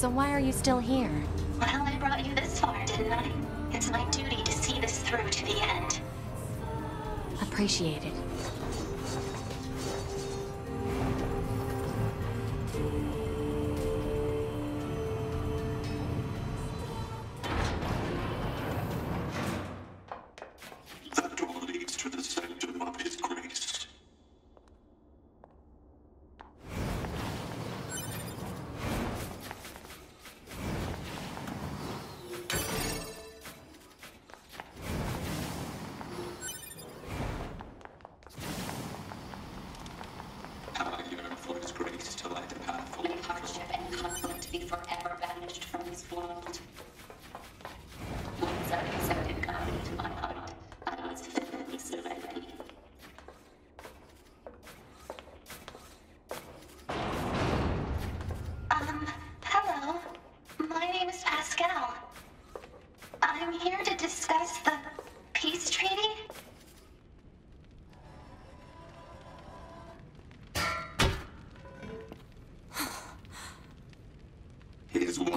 So why are you still here? Well, I brought you this far, didn't I? It's my duty to see this through to the end. Appreciated. Thank you.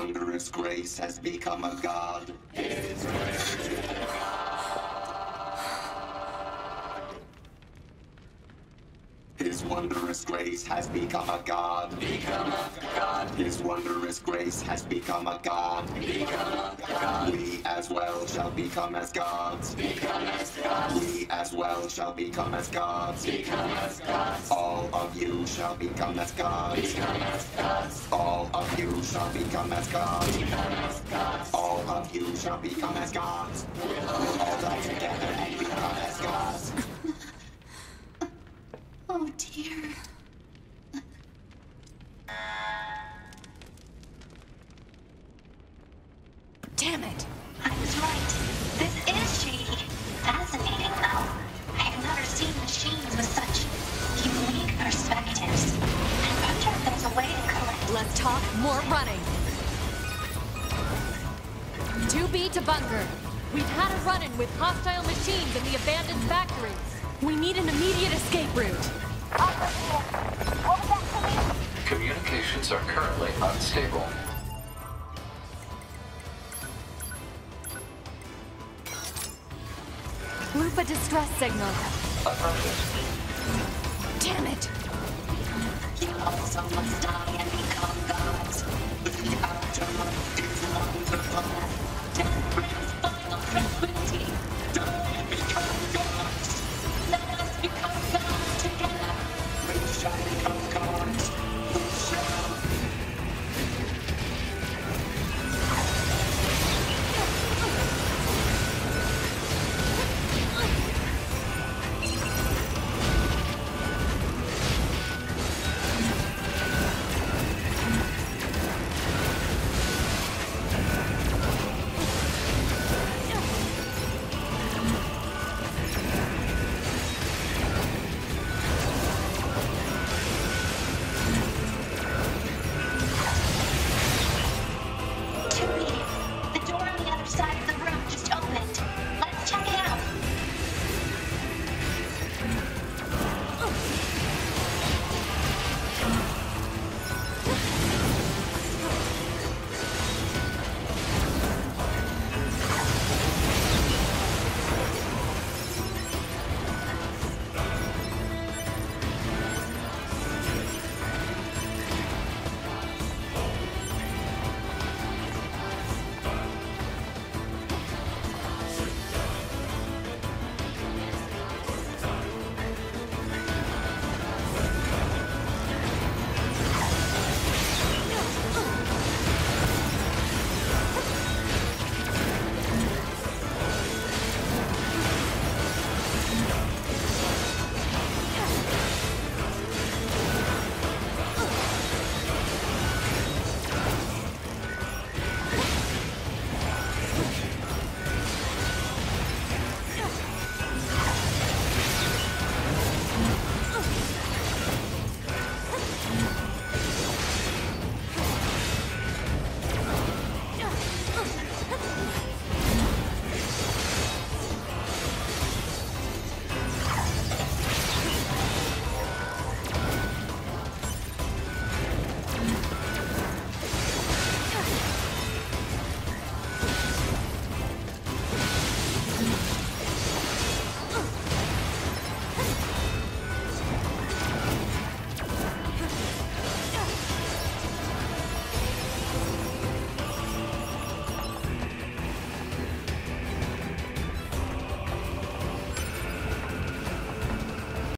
Wondrous grace has become a god. His wondrous grace has become a god. Become a god. His wondrous grace has become a god. Become a god. We as well shall become as gods. Become as gods. We as well shall become as gods. Become as gods. All of you shall become as gods. Become as gods. All of you shall become as gods. Become as gods. All of you shall become as gods. We'll all die together and become as gods. Oh dear. Damn it! More running. 2B to bunker. We've had a run-in with hostile machines in the abandoned factories. We need an immediate escape route. Communications are currently unstable. Lupa distress signal. Damn it! You also must die and become gods. The